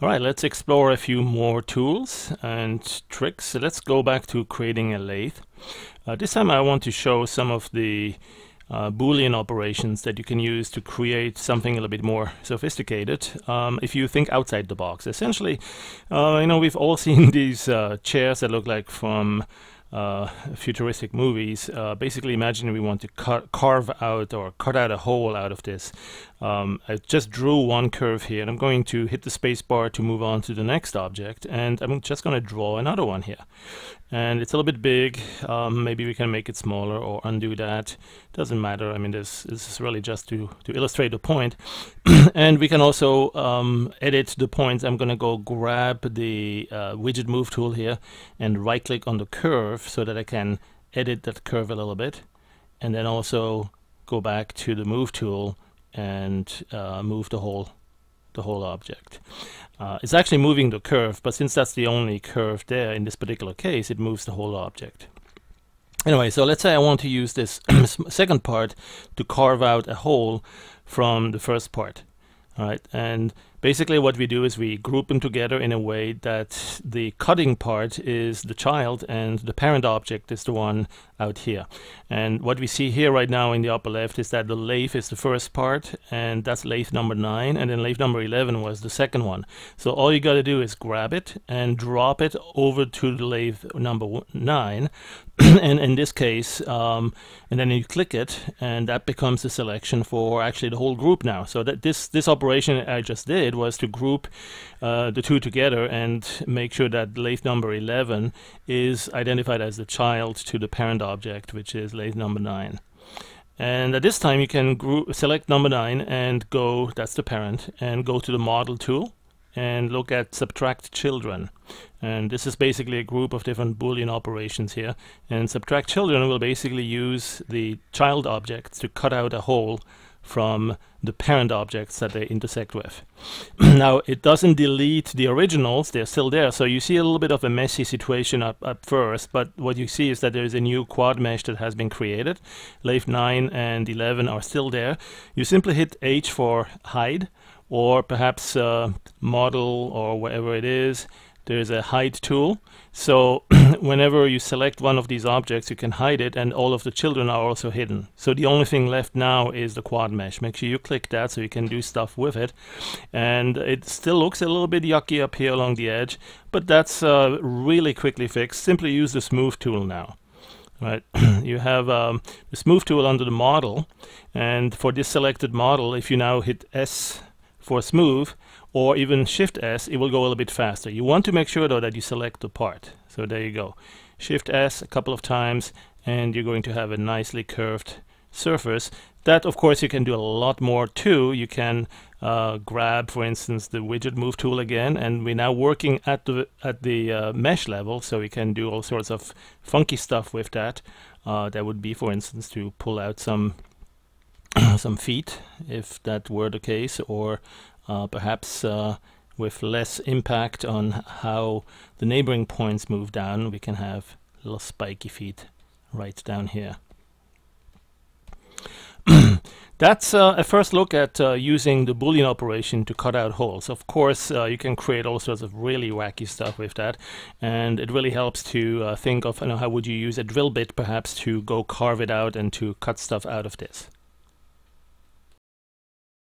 All right, let's explore a few more tools and tricks. So let's go back to creating a lathe. Uh, this time I want to show some of the uh, Boolean operations that you can use to create something a little bit more sophisticated um, if you think outside the box. Essentially, uh, you know, we've all seen these uh, chairs that look like from uh, futuristic movies. Uh, basically, imagine we want to cut, carve out or cut out a hole out of this. Um, I just drew one curve here, and I'm going to hit the space bar to move on to the next object, and I'm just going to draw another one here. And it's a little bit big. Um, maybe we can make it smaller or undo that. Doesn't matter. I mean, this, this is really just to, to illustrate the point. and we can also um, edit the points. I'm going to go grab the uh, widget move tool here and right click on the curve so that I can edit that curve a little bit. And then also go back to the move tool and uh, move the whole the whole object. Uh, it's actually moving the curve, but since that's the only curve there in this particular case, it moves the whole object. Anyway, so let's say I want to use this second part to carve out a hole from the first part. Right, and basically what we do is we group them together in a way that the cutting part is the child and the parent object is the one out here. And what we see here right now in the upper left is that the lathe is the first part and that's lathe number 9 and then lathe number 11 was the second one. So all you got to do is grab it and drop it over to the lathe number 9 and in this case um, and then you click it and that becomes the selection for actually the whole group now. So that this this operation I just did was to group uh, the two together and make sure that lathe number 11 is identified as the child to the parent object, which is lathe number 9. And at this time, you can group, select number 9 and go, that's the parent, and go to the model tool and look at subtract children. And this is basically a group of different Boolean operations here. And subtract children will basically use the child objects to cut out a hole from the parent objects that they intersect with. now, it doesn't delete the originals, they're still there, so you see a little bit of a messy situation up, up first, but what you see is that there's a new quad mesh that has been created. Lathe 9 and 11 are still there. You simply hit H for hide, or perhaps uh, model or whatever it is, there's a hide tool. So whenever you select one of these objects, you can hide it and all of the children are also hidden. So the only thing left now is the quad mesh. Make sure you click that so you can do stuff with it. And it still looks a little bit yucky up here along the edge, but that's uh, really quickly fixed. Simply use the smooth tool now. Right, you have um, the smooth tool under the model, and for this selected model, if you now hit S for smooth, or even Shift S, it will go a little bit faster. You want to make sure though that you select the part. So there you go. Shift S a couple of times and you're going to have a nicely curved surface. That of course you can do a lot more too. You can uh, grab for instance the widget move tool again and we're now working at the at the uh, mesh level so we can do all sorts of funky stuff with that. Uh, that would be for instance to pull out some some feet if that were the case or uh, perhaps uh, with less impact on how the neighboring points move down, we can have little spiky feet right down here. That's uh, a first look at uh, using the Boolean operation to cut out holes. Of course, uh, you can create all sorts of really wacky stuff with that, and it really helps to uh, think of you know, how would you use a drill bit perhaps to go carve it out and to cut stuff out of this.